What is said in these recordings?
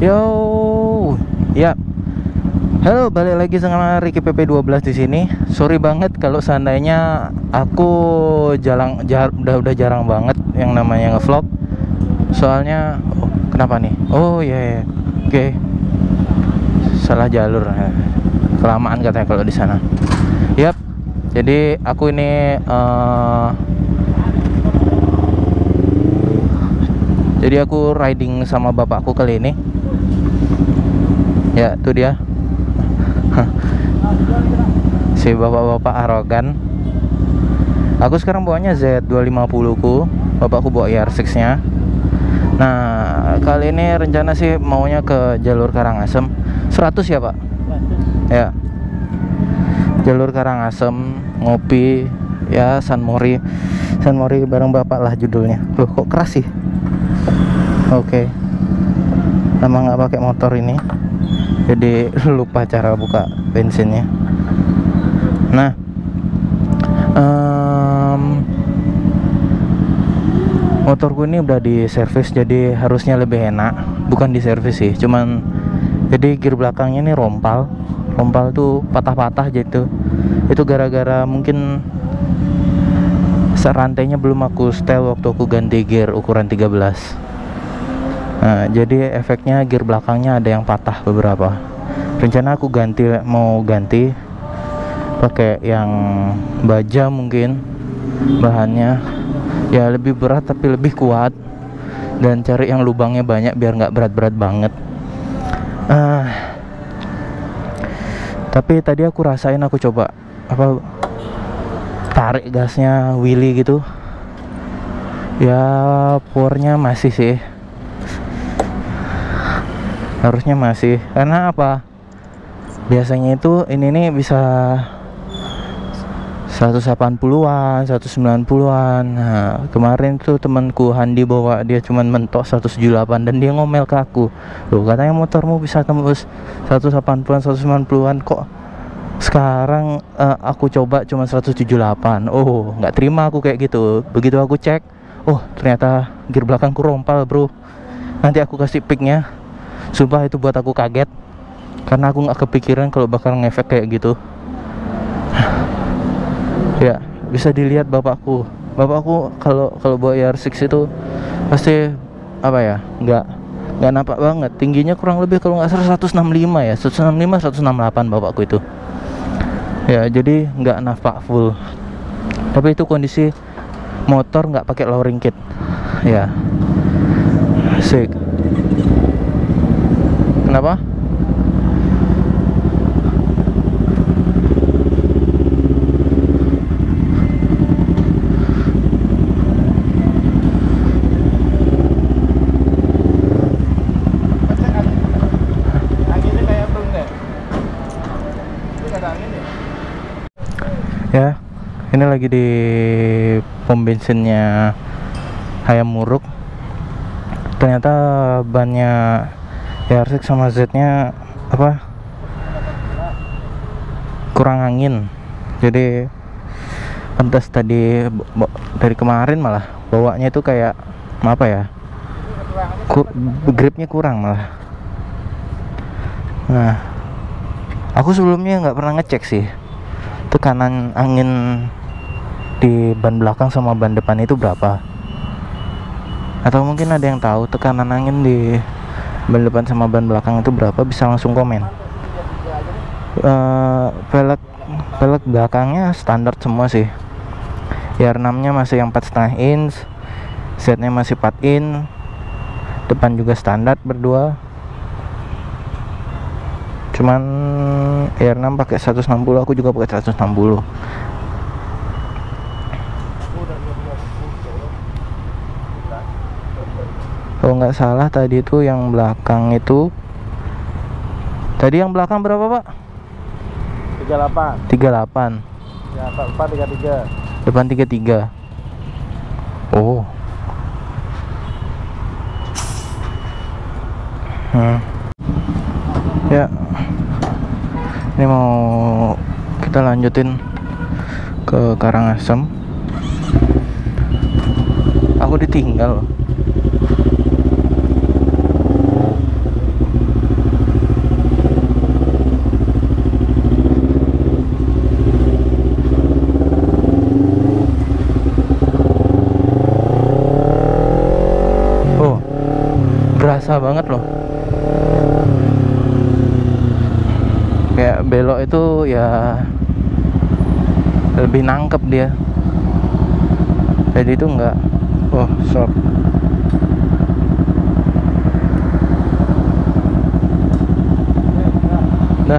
Yo, ya. Halo, balik lagi sama Ricky PP12 di sini. Sorry banget kalau seandainya aku jarang jar, udah udah jarang banget yang namanya ngevlog. Soalnya oh, kenapa nih? Oh iya yeah, Oke. Okay. Salah jalur. Kelamaan katanya kalau di sana. Yap. Jadi aku ini uh, Jadi aku riding sama bapakku kali ini. Ya itu dia. Si bapak-bapak arogan. Aku sekarang bawanya Z250 ku. Bapakku bawa IR6 nya nah kali ini rencana sih maunya ke jalur Karangasem. 100 ya pak? 100. ya. Jalur Karangasem ngopi ya San Mori. San Mori bareng bapak lah judulnya. Loh kok keras sih oke. Okay. lama nggak pakai motor ini. Jadi lupa cara buka bensinnya. Nah um, motorku ini udah di servis jadi harusnya lebih enak. Bukan di servis sih cuman jadi gear belakangnya ini rompal. Rompal tuh patah-patah gitu. Itu gara-gara mungkin serantainya belum aku setel waktu aku ganti gear ukuran 13 Nah, jadi efeknya gear belakangnya ada yang patah beberapa. Rencana aku ganti mau ganti pakai yang baja mungkin bahannya ya lebih berat tapi lebih kuat dan cari yang lubangnya banyak biar nggak berat-berat banget. Uh, tapi tadi aku rasain aku coba apa tarik gasnya Willy gitu ya powernya masih sih harusnya masih karena apa biasanya itu ini nih bisa 180-an, 190-an. Nah, kemarin tuh temanku Handi bawa dia cuman mentok 178 dan dia ngomel ke aku. Loh, katanya motormu bisa tembus 180-an, 190-an kok sekarang uh, aku coba cuma 178. Oh, nggak terima aku kayak gitu. Begitu aku cek, oh ternyata gear belakangku rompal, Bro. Nanti aku kasih picknya sumpah itu buat aku kaget. Karena aku nggak kepikiran kalau bakal ngefek kayak gitu. Ya bisa dilihat bapakku. Bapakku kalau kalau bawa IR6 itu pasti apa ya nggak nggak nampak banget. Tingginya kurang lebih kalau nggak salah 165 ya. 165 168 bapakku itu. Ya jadi nggak nampak full. Tapi itu kondisi motor nggak pakai lowering kit. Ya. Asik Kenapa? ya ini lagi di pom bensinnya Hayam Muruk ternyata bannya R6 sama Z nya apa? Kurang angin. Jadi pantas tadi dari kemarin malah bawanya itu kayak apa ya? Kur, gripnya kurang malah. Nah aku sebelumnya nggak pernah ngecek sih. Tekanan angin di ban belakang sama ban depan itu berapa? Atau mungkin ada yang tahu tekanan angin di ban depan sama ban belakang itu berapa? Bisa langsung komen. Uh, velg velg belakangnya standar semua sih. R 6 nya masih yang 4,5 inch setnya masih 4 in depan juga standar berdua. Cuman r 6 pakai 160 aku juga pakai 160 kalau nggak salah tadi itu yang belakang itu. Tadi yang belakang berapa pak? 38 38 ya depan 33 depan 33 oh. Hmm. ya. Ini mau kita lanjutin ke Karangasem. Aku ditinggal susah banget loh. Kayak belok itu ya lebih nangkep dia. Jadi itu enggak oh stop Nah.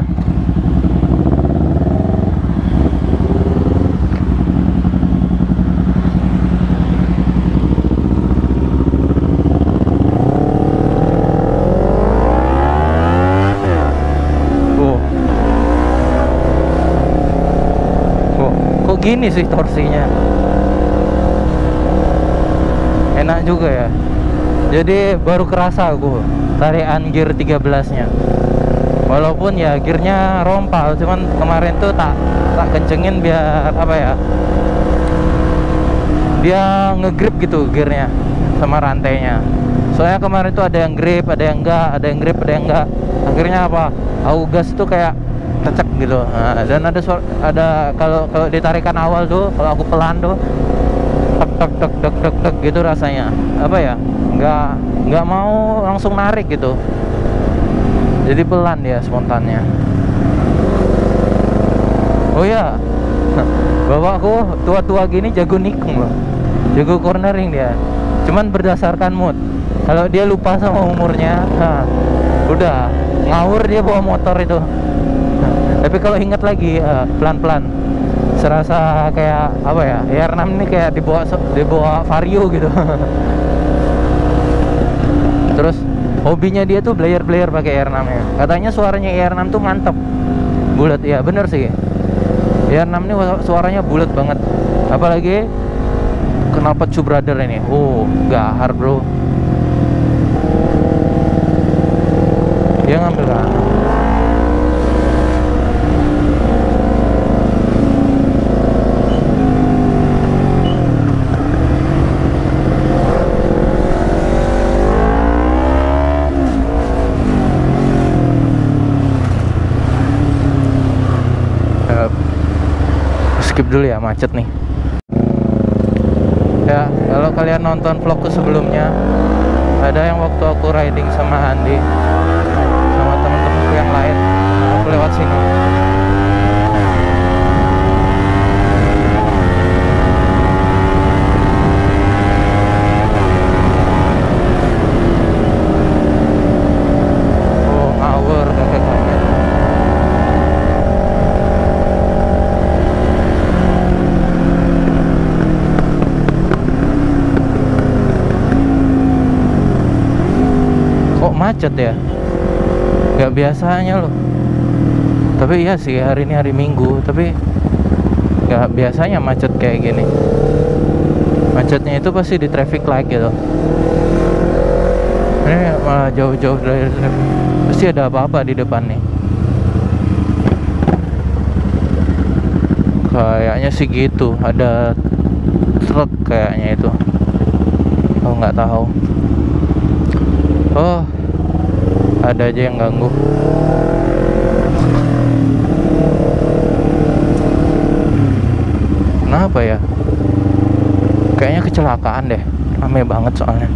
Oh. Oh, kok gini sih torsinya? Enak juga ya. Jadi baru kerasa aku tarikan gear 13-nya walaupun ya gearnya rompal cuman kemarin tuh tak tak kencengin biar apa ya dia ngegrip gitu gearnya sama rantainya soalnya kemarin tuh ada yang grip ada yang enggak ada yang grip ada yang enggak akhirnya apa aku gas tuh kayak cecek gitu. Nah, dan ada suara, ada kalau kalau ditarikan awal tuh kalau aku pelan tuh tek tek tek tek tek tek gitu rasanya. Apa ya? Nggak nggak mau langsung narik gitu. Jadi pelan dia spontannya. Oh ya bapakku tua-tua gini jago nikung loh. Jago cornering dia. Cuman berdasarkan mood. Kalau dia lupa sama umurnya nah, udah ngawur dia bawa motor itu tapi kalau ingat lagi eh, pelan-pelan. Serasa kayak apa ya IR6 ini kayak dibawa dibawa vario gitu. Terus hobinya dia tuh player-player pakai R6 nya katanya suaranya R6 tuh mantep. Bulat ya bener sih. R6 ini suaranya bulat banget. Apalagi kenapa Chu Brother ini. Oh gahar bro. Dia ngambil kan skip dulu ya macet nih. Ya kalau kalian nonton vlogku sebelumnya ada yang waktu aku riding sama Andi sama teman-temanku yang lain aku lewat sini oh ngawur kakek-kakek kok macet ya. Nggak biasanya loh. Tapi iya sih hari ini hari minggu tapi nggak biasanya macet kayak gini. Macetnya itu pasti di traffic light gitu. Ini malah jauh-jauh dari traffic. Pasti ada apa-apa di depan nih. Kayaknya sih gitu. Ada truk kayaknya itu. Oh nggak tahu. Oh, ada aja yang ganggu. Kenapa ya? Kayaknya kecelakaan deh. Rame banget soalnya.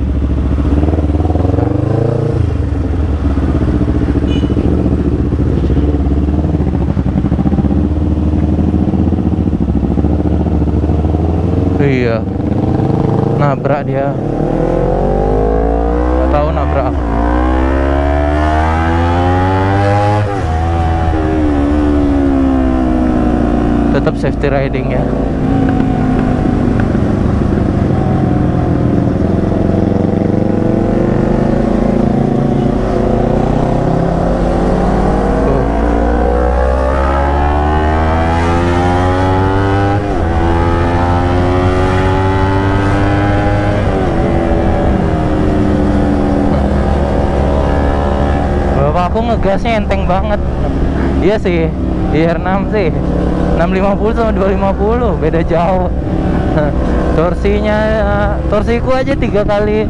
Iya. Nabrak dia. Tahu nabrak apa. Tetap safety riding ya. Aku ngegasnya enteng banget. Iya sih IR6 sih 650 sama 250 beda jauh. Torsinya torsiku aja tiga kali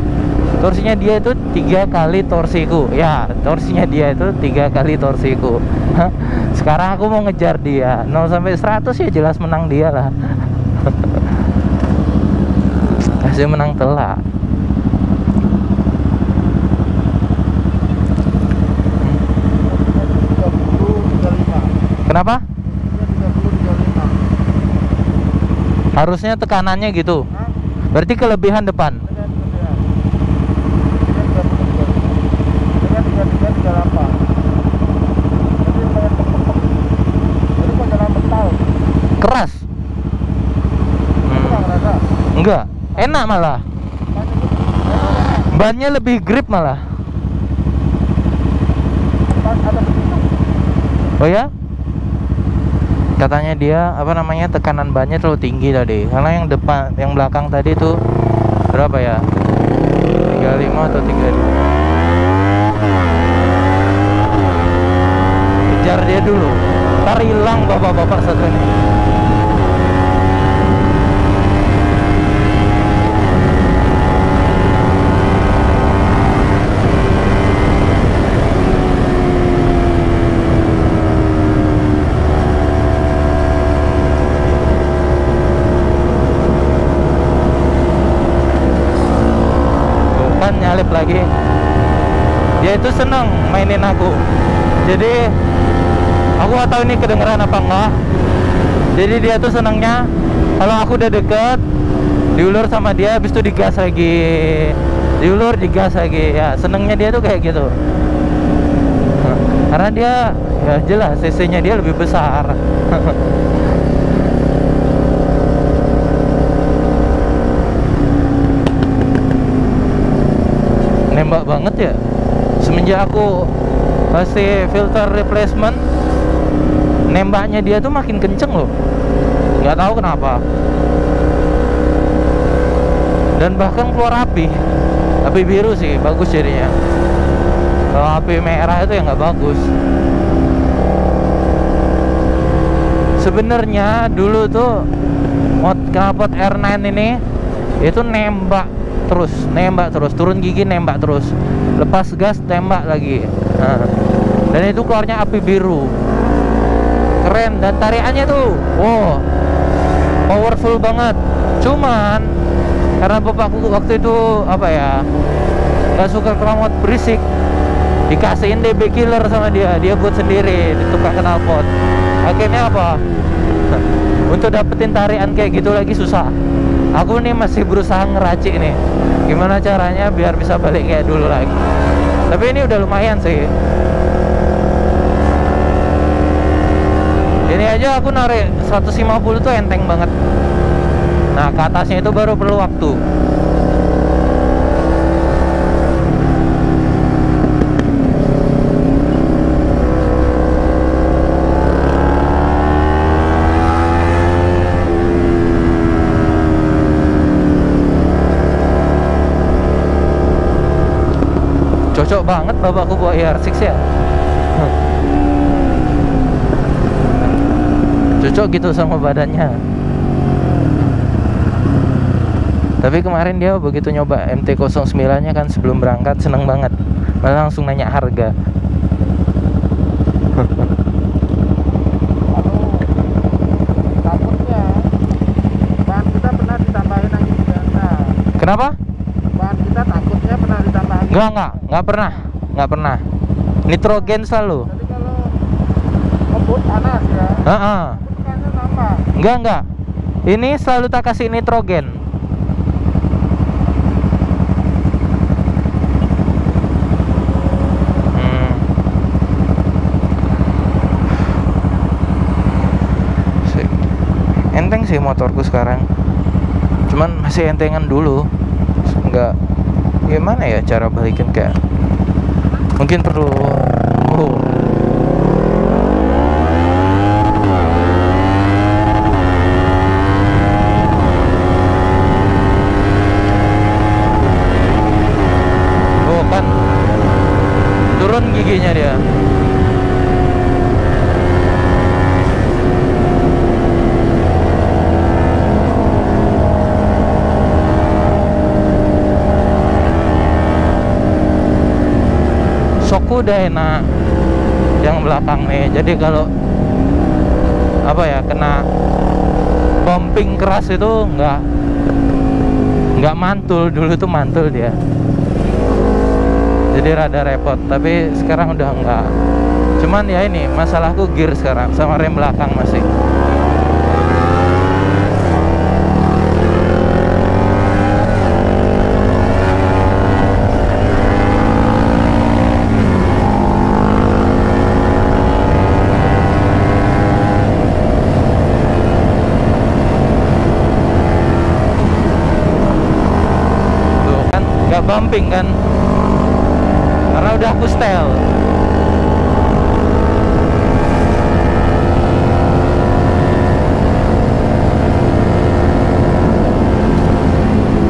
torsinya dia itu tiga kali torsiku. Ya torsinya dia itu tiga kali torsiku. Sekarang aku mau ngejar dia. 0 sampai 100 ya jelas menang dia lah. Hasil menang telak. Kenapa? Harusnya tekanannya gitu. Hah? Berarti kelebihan depan. Ada kelebihan. Dia 30 35. Dia 33 38. Jadi lumayan Jadi kok jalan mental. Keras. Itu Hmm. Enggak, enak malah. Bannya lebih grip malah. Oh ya? Katanya dia apa namanya tekanan bannya terlalu tinggi tadi. Karena yang depan, yang belakang tadi tuh berapa ya? 35 atau 3 Kejar dia dulu. Ntar hilang bapak-bapak satu ini. Tuh kan nyalip lagi itu seneng mainin aku. Jadi aku gak tahu ini kedengeran apa enggak jadi dia tuh senengnya kalau aku udah deket diulur sama dia habis itu digas lagi. Diulur digas lagi. Ya senengnya dia tuh kayak gitu. Karena dia ya jelas cc nya dia lebih besar. Nembak banget ya semenjak aku kasih filter replacement nembaknya dia tuh makin kenceng loh. Nggak tahu kenapa. Dan bahkan keluar api. Api biru sih bagus jadinya. Kalau api merah itu ya nggak bagus. Sebenarnya dulu tuh mod knalpot R9 ini itu nembak terus nembak terus turun gigi nembak terus lepas gas tembak lagi. Dan itu keluarnya api biru. Keren. Dan tarikannya tuh wow. Powerful banget. Cuman karena bapakku waktu itu apa ya nggak suka knalpot berisik. Dikasihin DB killer sama dia. Dia buat sendiri di knalpot akhirnya apa? Untuk dapetin tarian kayak gitu lagi susah aku nih masih berusaha ngeracik nih. Gimana caranya biar bisa balik kayak dulu lagi? Tapi ini udah lumayan sih. Ini aja aku narik 150 tuh enteng banget. Nah ke atasnya itu baru perlu waktu cocok banget bapakku bawa ER6 ya cocok gitu sama badannya tapi kemarin dia begitu nyoba MT-09 nya kan sebelum berangkat seneng banget malah langsung nanya harga Aduh, takutnya bahan kita pernah ditambahin angin biasa. kenapa? Bahan kita takutnya pernah ditambah angin. Enggak, enggak, enggak pernah. Enggak pernah. Nitrogen selalu. Jadi kalau ngebut panas ya, Heeh. tekannya nambah. Enggak, enggak Ini selalu tak kasih nitrogen. Hmm. Enteng sih motorku sekarang. Cuman masih entengan dulu. Enggak Gimana ya cara balikin kayak Mungkin perlu Oh Oh kan Turun giginya dia Udah enak Yang belakang nih. Jadi kalau Apa ya Kena Bumping keras itu nggak nggak mantul. Dulu tuh mantul dia. Jadi rada repot tapi sekarang udah enggak cuman ya ini masalahku gear sekarang sama rem belakang masih tuh kan nggak bumping kan. Karena udah aku setel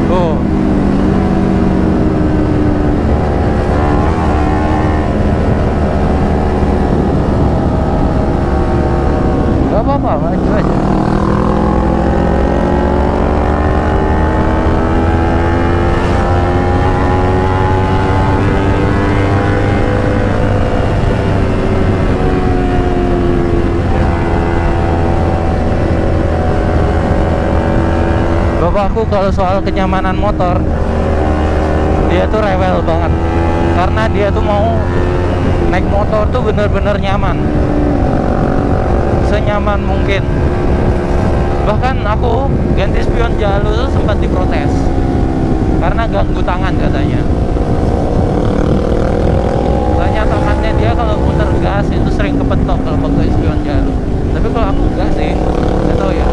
tuh Gak apa-apa, maju aja Bapakku kalau soal kenyamanan motor Dia tuh rewel banget. Karena dia tuh mau naik motor tuh bener-bener nyaman. Senyaman mungkin. Bahkan aku ganti spion jalur sempat diprotes. Karena ganggu tangan katanya. Tanya tangannya dia kalau muter gas itu sering kepentok kalau pakai spion jalur Tapi kalau aku enggak sih Gak tau ya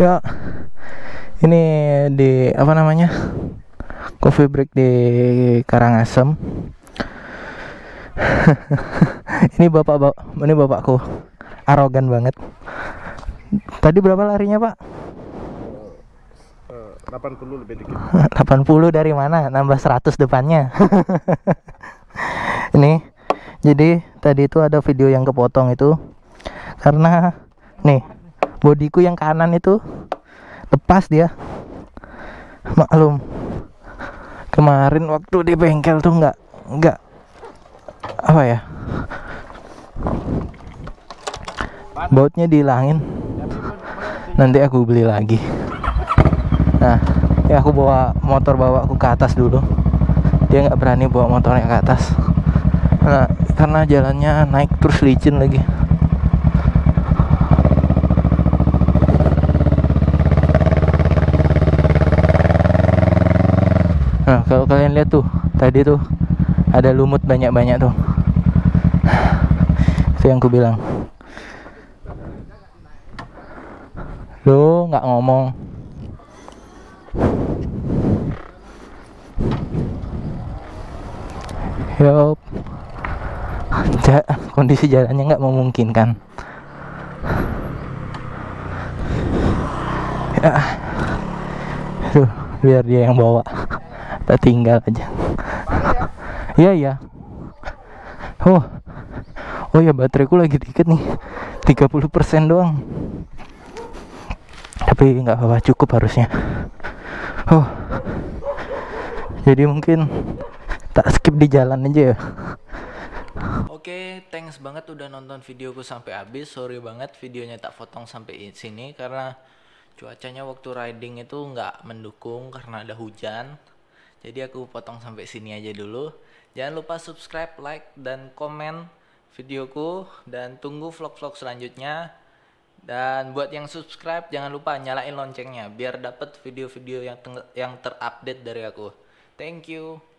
Ya, ini di apa namanya? Coffee break di Karangasem. ini bapak, bapak ini bapakku. arogan banget. Tadi berapa larinya, Pak? Eh, 80 lebih dikit 80 dari mana? Nambah 100 depannya. Ini jadi tadi itu ada video yang kepotong itu karena nih bodiku yang kanan itu lepas dia. Maklum. Kemarin waktu di bengkel tuh nggak nggak apa ya? Bautnya dihilangin. Nanti aku beli lagi. Nah, ya aku bawa motor bawa aku ke atas dulu. Dia nggak berani bawa motornya ke atas. Nah, karena jalannya naik terus licin lagi. Kalau kalian lihat tuh, tadi tuh ada lumut banyak-banyak tuh. Itu yang ku bilang. Lo nggak ngomong. Yup. Ja, kondisi jalannya nggak memungkinkan. Ya. Aduh, biar dia yang bawa. Kita tinggal aja. Iya, iya. Oh. Oh ya bateraiku lagi dikit nih. 30% doang. Tapi nggak apa-apa cukup harusnya. Oh. Jadi mungkin tak skip di jalan aja ya. Oke, thanks banget udah nonton videoku sampai habis. Sorry banget videonya tak potong sampai sini karena cuacanya waktu riding itu nggak mendukung karena ada hujan. Jadi aku potong sampai sini aja dulu. Jangan lupa subscribe, like, dan komen videoku dan tunggu vlog-vlog selanjutnya. Dan buat yang subscribe jangan lupa nyalain loncengnya biar dapat video-video yang yang terupdate dari aku. Thank you.